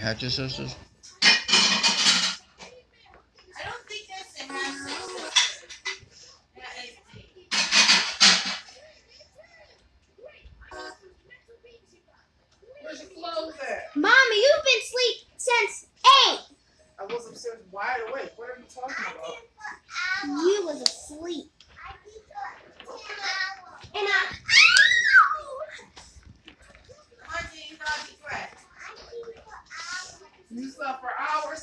Hatchet sisters? I don't think that's the half That is Where's your clothes at? Mommy, you've been asleep since eight. I was upstairs wide awake. What are you talking about? You was asleep. And I. Auntie, you gotta be fresh. You slept for hours,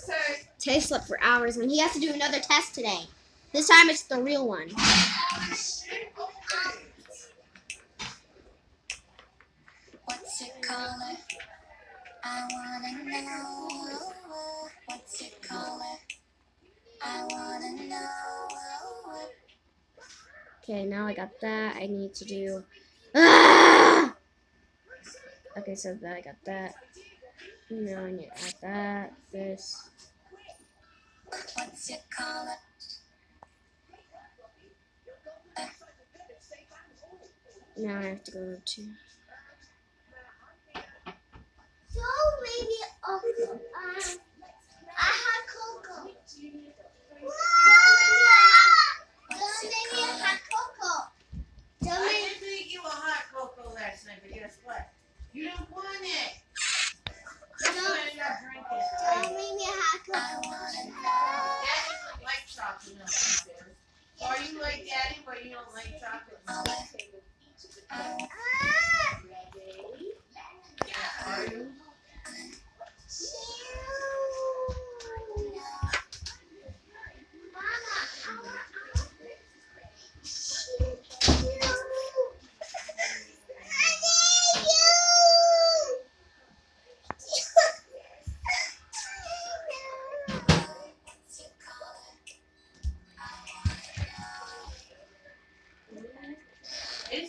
Tay. Slept for hours, and he has to do another test today. This time it's the real one. What's it called? I wanna know. What's it called? I wanna know. Okay, now I got that. I need to do. Ah! Okay, so that I got that. Now I need to add that. This. What's it called? Now I have to go to.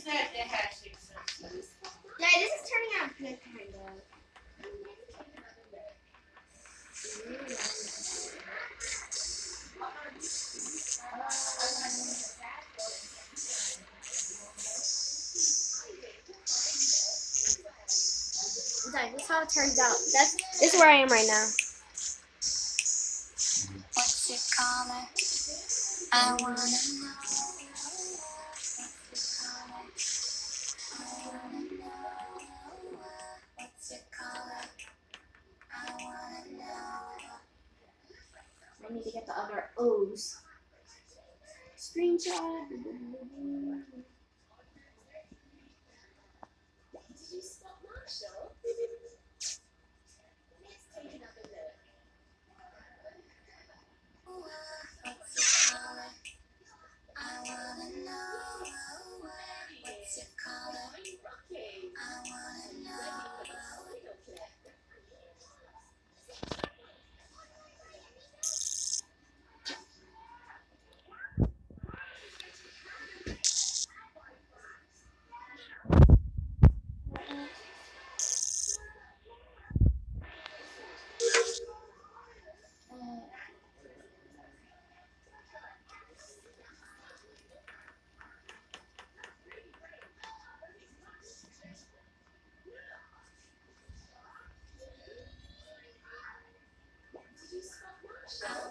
Know. Is that the hatchet sisters? Yeah, this is turning out good, kind of. Okay, this is how it turns out. That's this is where I am right now. What's it called? I wanna know. I need to get the other O's. Screenshot.